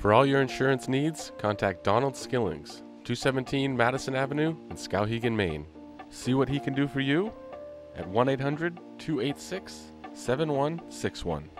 For all your insurance needs, contact Donald Skillings, 217 Madison Avenue in Skowhegan, Maine. See what he can do for you at 1 800 286 7161.